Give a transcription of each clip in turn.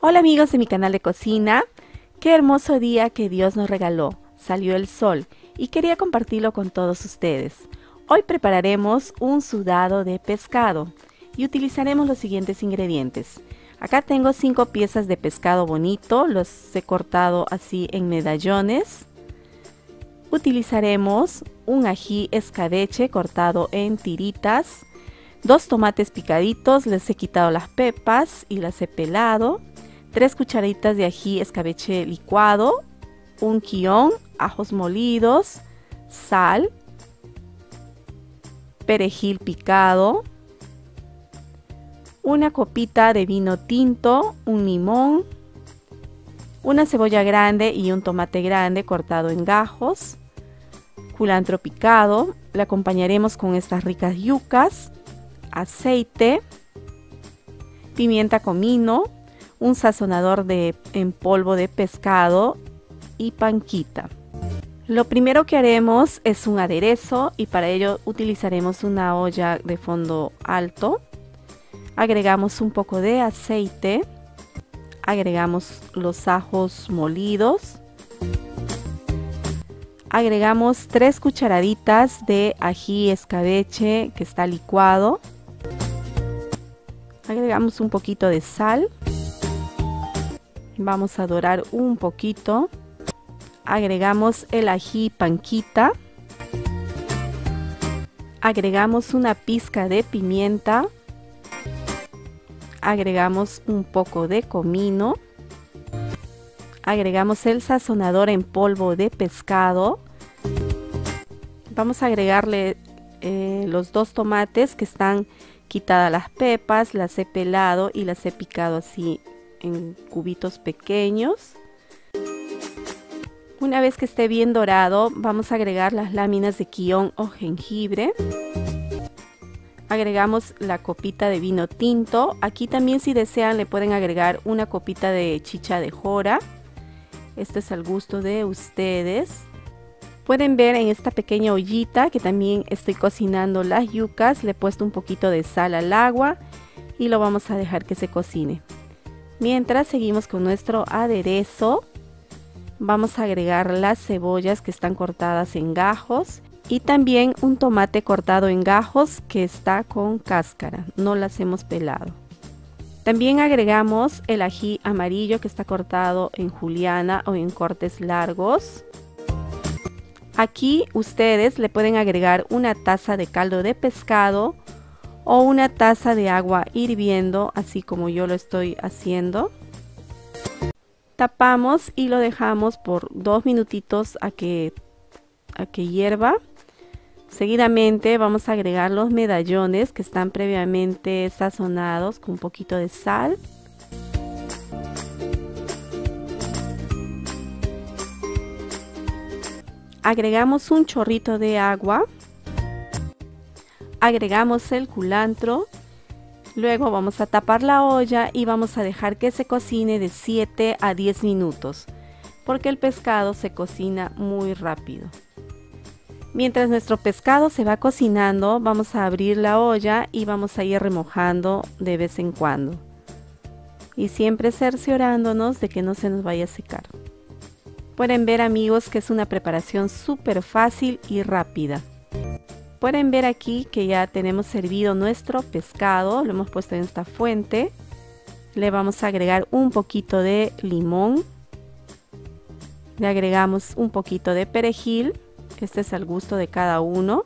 Hola amigos de mi canal de cocina, qué hermoso día que Dios nos regaló, salió el sol y quería compartirlo con todos ustedes. Hoy prepararemos un sudado de pescado y utilizaremos los siguientes ingredientes. Acá tengo cinco piezas de pescado bonito, los he cortado así en medallones. Utilizaremos un ají escabeche cortado en tiritas, dos tomates picaditos, les he quitado las pepas y las he pelado, 3 cucharaditas de ají escabeche licuado, un guion, ajos molidos, sal, perejil picado, una copita de vino tinto, un limón, una cebolla grande y un tomate grande cortado en gajos, culantro picado, le acompañaremos con estas ricas yucas, aceite, pimienta comino, un sazonador de, en polvo de pescado y panquita. Lo primero que haremos es un aderezo y para ello utilizaremos una olla de fondo alto. Agregamos un poco de aceite. Agregamos los ajos molidos. Agregamos 3 cucharaditas de ají escabeche que está licuado. Agregamos un poquito de sal. Vamos a dorar un poquito. Agregamos el ají panquita. Agregamos una pizca de pimienta. Agregamos un poco de comino. Agregamos el sazonador en polvo de pescado. Vamos a agregarle eh, los dos tomates que están quitadas las pepas, las he pelado y las he picado así en cubitos pequeños. Una vez que esté bien dorado, vamos a agregar las láminas de quión o jengibre. Agregamos la copita de vino tinto. Aquí también si desean le pueden agregar una copita de chicha de jora. Esto es al gusto de ustedes. Pueden ver en esta pequeña ollita que también estoy cocinando las yucas. Le he puesto un poquito de sal al agua y lo vamos a dejar que se cocine. Mientras seguimos con nuestro aderezo, vamos a agregar las cebollas que están cortadas en gajos y también un tomate cortado en gajos que está con cáscara, no las hemos pelado. También agregamos el ají amarillo que está cortado en juliana o en cortes largos. Aquí ustedes le pueden agregar una taza de caldo de pescado o una taza de agua hirviendo, así como yo lo estoy haciendo. Tapamos y lo dejamos por dos minutitos a que, a que hierva. Seguidamente vamos a agregar los medallones que están previamente sazonados con un poquito de sal. Agregamos un chorrito de agua agregamos el culantro, luego vamos a tapar la olla y vamos a dejar que se cocine de 7 a 10 minutos, porque el pescado se cocina muy rápido. Mientras nuestro pescado se va cocinando, vamos a abrir la olla y vamos a ir remojando de vez en cuando. Y siempre cerciorándonos de que no se nos vaya a secar. Pueden ver amigos que es una preparación súper fácil y rápida. Pueden ver aquí que ya tenemos servido nuestro pescado, lo hemos puesto en esta fuente. Le vamos a agregar un poquito de limón. Le agregamos un poquito de perejil. Este es al gusto de cada uno.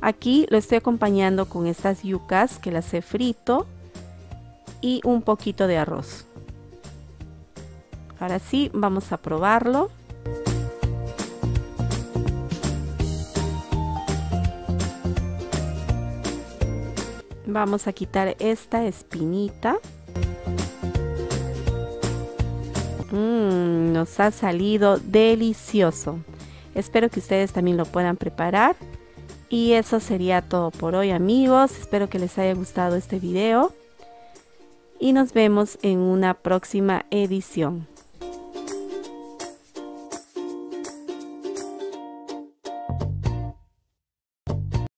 Aquí lo estoy acompañando con estas yucas que las he frito y un poquito de arroz. Ahora sí, vamos a probarlo. Vamos a quitar esta espinita. Mmm, nos ha salido delicioso. Espero que ustedes también lo puedan preparar. Y eso sería todo por hoy amigos. Espero que les haya gustado este video. Y nos vemos en una próxima edición.